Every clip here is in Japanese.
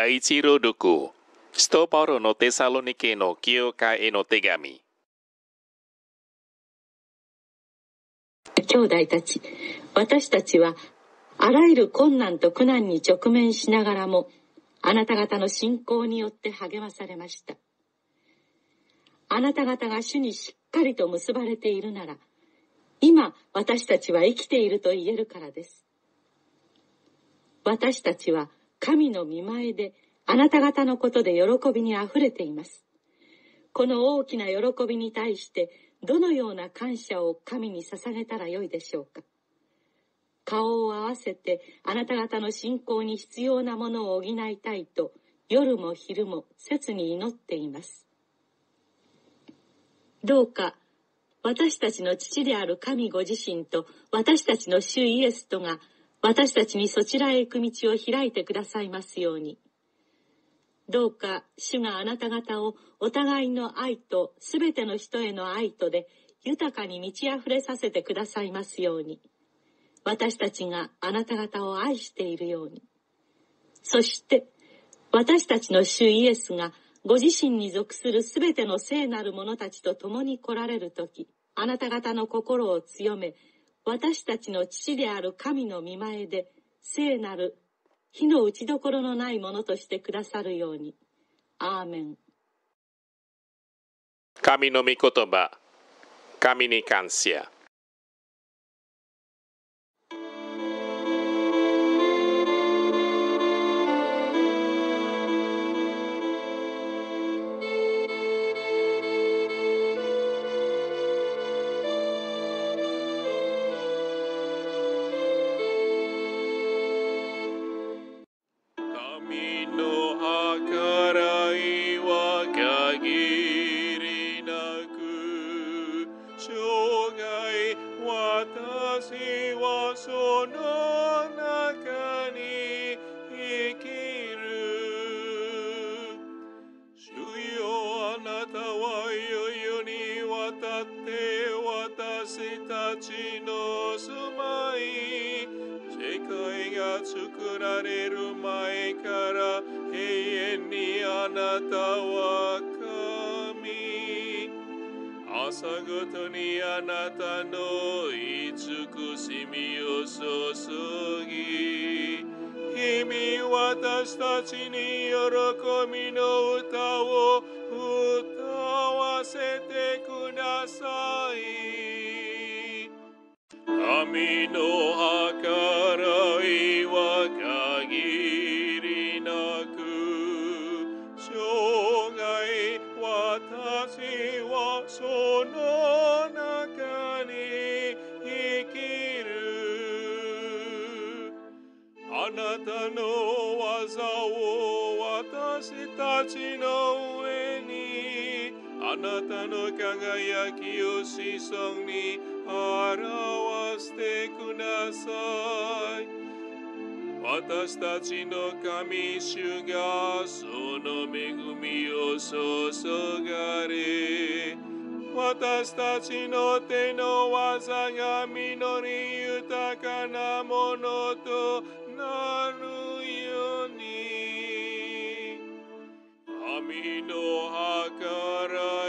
第一朗読、ストパウロのテサロニケの教会への手紙。兄弟たち、私たちは、あらゆる困難と苦難に直面しながらも、あなた方の信仰によって励まされました。あなた方が主にしっかりと結ばれているなら、今私たちは生きていると言えるからです。私たちは神の見前であなた方のことで喜びにあふれています。この大きな喜びに対してどのような感謝を神に捧げたらよいでしょうか。顔を合わせてあなた方の信仰に必要なものを補いたいと夜も昼も切に祈っています。どうか私たちの父である神ご自身と私たちの主イエスとが私たちにそちらへ行く道を開いてくださいますように。どうか主があなた方をお互いの愛と全ての人への愛とで豊かに満ち溢れさせてくださいますように。私たちがあなた方を愛しているように。そして私たちの主イエスがご自身に属するすべての聖なる者たちと共に来られる時あなた方の心を強め私たちの父である神の見前で聖なる火の打ちどころのないものとしてくださるように。アーメン。神の御言葉、神に感謝。限りなく生涯私はその中に生きる。主よあなたは世々に渡って私たちの住まい。世界が作られる前から永遠にあなたは朝ごとにあなたの慈しみを注ぎ日々私たちに喜びの歌を歌わせてください神の計らい。あなたの技を私たちの上にあなたの輝きを子孫に表してください。私たちの神主がその恵みを注がれ私たちの手の技が実り豊かなものとなるように。神の計らい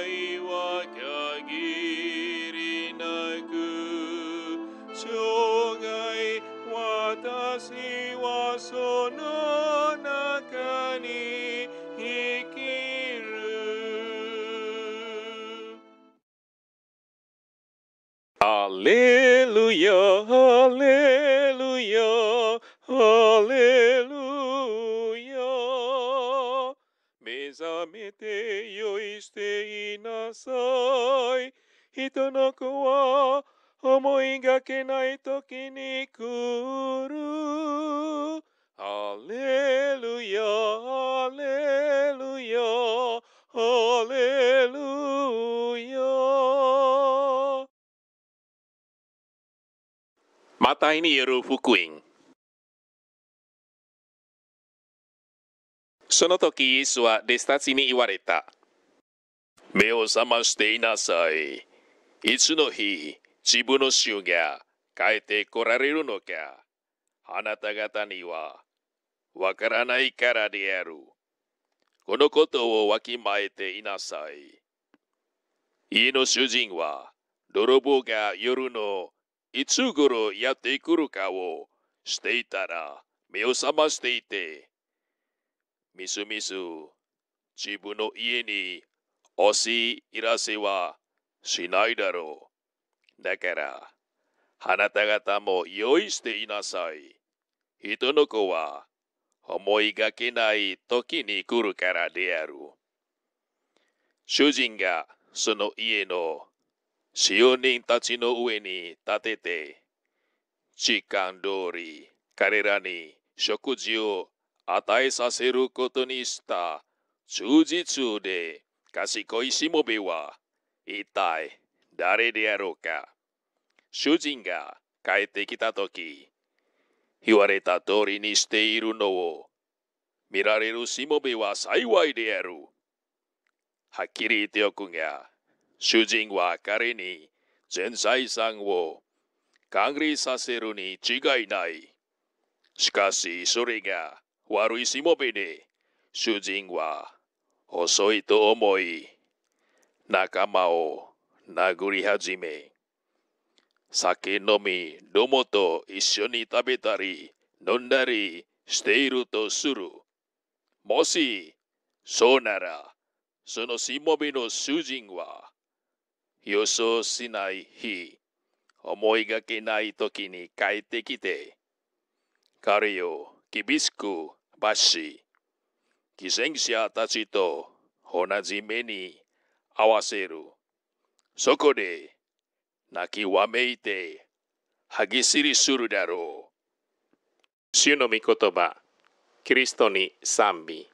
レルヤハレルヤハレルヤ目覚めて用意していなさい人の子は思いがけない時に来る。ハレルヤ、ハレルヤ、ハレルヤマタイによる福音。その時、イエスは弟子たちに言われた。目を覚ましていなさい。いつの日、自分の主が帰って来られるのかあなた方にはわからないからである。このことをわきまえていなさい。家の主人は、泥棒が夜のいつ頃やってくるかをしていたら目を覚ましていて、みすみす自分の家に押し入らせはしないだろう。だから、あなた方も用意していなさい。人の子は思いがけない時に来るからである。主人がその家の使用人たちの上に立てて、時間通り彼らに食事を与えさせることにした忠実で賢いしもべは一体誰であろうか。主人が帰ってきたとき、言われた通りにしているのを見られるしもべは幸いである。はっきり言っておくが、主人は彼に全財産を管理させるに違いない。しかしそれが悪いしもべで、主人は遅いと思い、仲間を殴り始め、酒飲み、どもと一緒に食べたり、飲んだりしているとする。もし、そうなら、そのしもべの主人は、予想しない日、思いがけない時に帰ってきて、彼を厳しく罰し、犠牲者たちと同じ目に合わせる。そこで泣きわめいて歯ぎしりするだろう。主の御言葉、キリストに賛美。